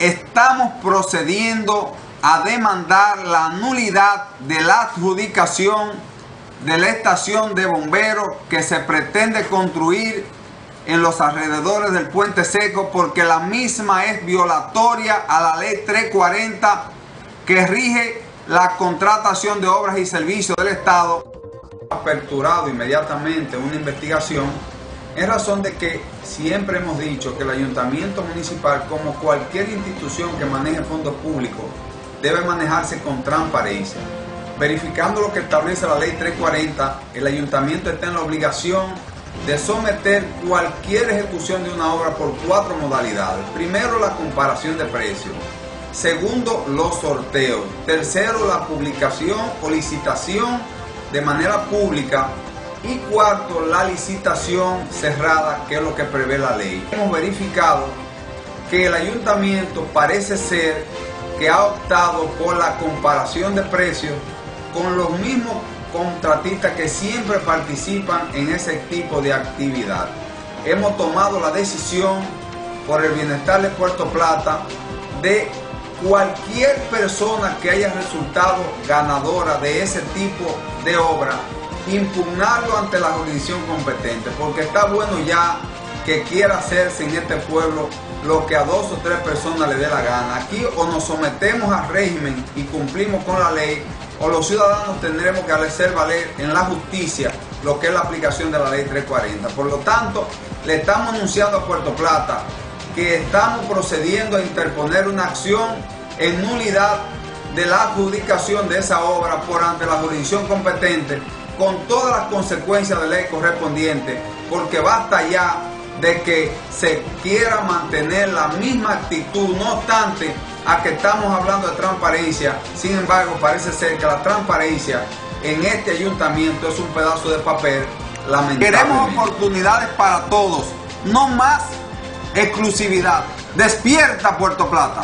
estamos procediendo a demandar la nulidad de la adjudicación de la estación de bomberos que se pretende construir en los alrededores del puente seco porque la misma es violatoria a la ley 340 que rige la contratación de obras y servicios del Estado. Aperturado inmediatamente una investigación en razón de que siempre hemos dicho que el ayuntamiento municipal, como cualquier institución que maneje fondos públicos, debe manejarse con transparencia. Verificando lo que establece la ley 340, el ayuntamiento está en la obligación de someter cualquier ejecución de una obra por cuatro modalidades. Primero, la comparación de precios. Segundo, los sorteos. Tercero, la publicación o licitación de manera pública. Y cuarto, la licitación cerrada, que es lo que prevé la ley. Hemos verificado que el ayuntamiento parece ser que ha optado por la comparación de precios con los mismos contratistas que siempre participan en ese tipo de actividad. Hemos tomado la decisión por el bienestar de Puerto Plata de cualquier persona que haya resultado ganadora de ese tipo de obra, impugnarlo ante la jurisdicción competente, porque está bueno ya que quiera hacerse en este pueblo lo que a dos o tres personas le dé la gana. Aquí o nos sometemos al régimen y cumplimos con la ley, o los ciudadanos tendremos que hacer valer en la justicia lo que es la aplicación de la ley 340. Por lo tanto, le estamos anunciando a Puerto Plata que estamos procediendo a interponer una acción en nulidad de la adjudicación de esa obra por ante la jurisdicción competente con todas las consecuencias de ley correspondiente, porque basta ya de que se quiera mantener la misma actitud, no obstante a que estamos hablando de transparencia, sin embargo parece ser que la transparencia en este ayuntamiento es un pedazo de papel lamentable. Queremos oportunidades para todos, no más exclusividad. Despierta Puerto Plata.